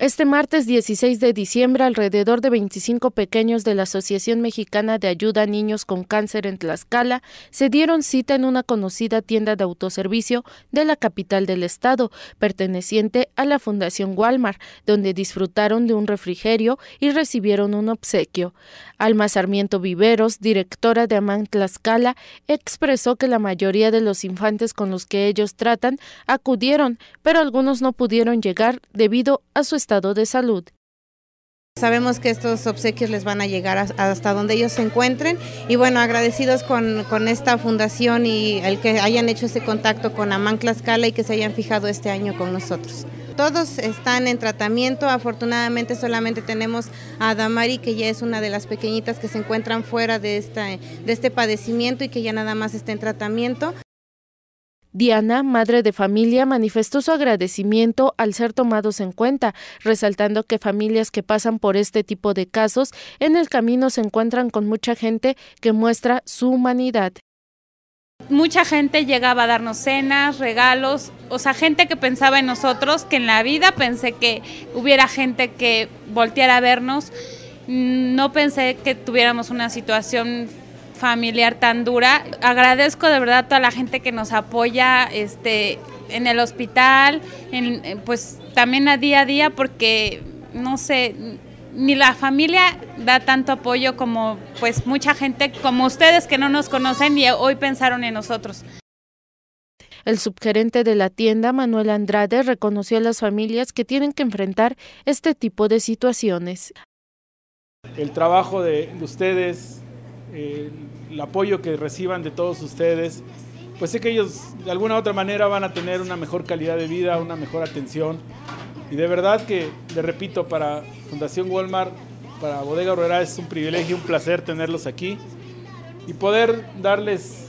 Este martes 16 de diciembre, alrededor de 25 pequeños de la Asociación Mexicana de Ayuda a Niños con Cáncer en Tlaxcala se dieron cita en una conocida tienda de autoservicio de la capital del estado, perteneciente a la Fundación Walmart, donde disfrutaron de un refrigerio y recibieron un obsequio. Alma Sarmiento Viveros, directora de Amán Tlaxcala, expresó que la mayoría de los infantes con los que ellos tratan acudieron, pero algunos no pudieron llegar debido a su de salud. Sabemos que estos obsequios les van a llegar hasta donde ellos se encuentren y bueno, agradecidos con, con, esta fundación y el que hayan hecho ese contacto con Amán Tlaxcala y que se hayan fijado este año con nosotros. Todos están en tratamiento, afortunadamente solamente tenemos a Damari que ya es una de las pequeñitas que se encuentran fuera de, esta, de este padecimiento y que ya nada más está en tratamiento. Diana, madre de familia, manifestó su agradecimiento al ser tomados en cuenta, resaltando que familias que pasan por este tipo de casos en el camino se encuentran con mucha gente que muestra su humanidad. Mucha gente llegaba a darnos cenas, regalos, o sea, gente que pensaba en nosotros, que en la vida pensé que hubiera gente que volteara a vernos. No pensé que tuviéramos una situación familiar tan dura. Agradezco de verdad a toda la gente que nos apoya este, en el hospital, en, pues también a día a día, porque no sé, ni la familia da tanto apoyo como pues mucha gente como ustedes que no nos conocen y hoy pensaron en nosotros. El subgerente de la tienda, Manuel Andrade, reconoció a las familias que tienen que enfrentar este tipo de situaciones. El trabajo de, ustedes, el apoyo que reciban de todos ustedes, pues sé que ellos de alguna u otra manera van a tener una mejor calidad de vida, una mejor atención. Y de verdad que, le repito, para Fundación Walmart, para Bodega Aurora es un privilegio, un placer tenerlos aquí y poder darles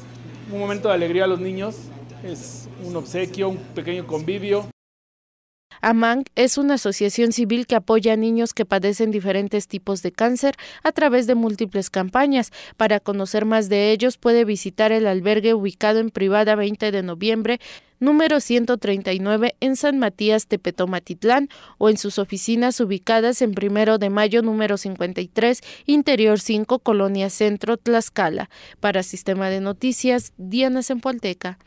un momento de alegría a los niños. Es un obsequio, un pequeño convivio. AMANG es una asociación civil que apoya a niños que padecen diferentes tipos de cáncer a través de múltiples campañas. Para conocer más de ellos puede visitar el albergue ubicado en Privada 20 de noviembre número 139 en San Matías Tepetomatitlán o en sus oficinas ubicadas en Primero de Mayo número 53, Interior 5, Colonia Centro, Tlaxcala. Para Sistema de Noticias, Diana Zempolteca.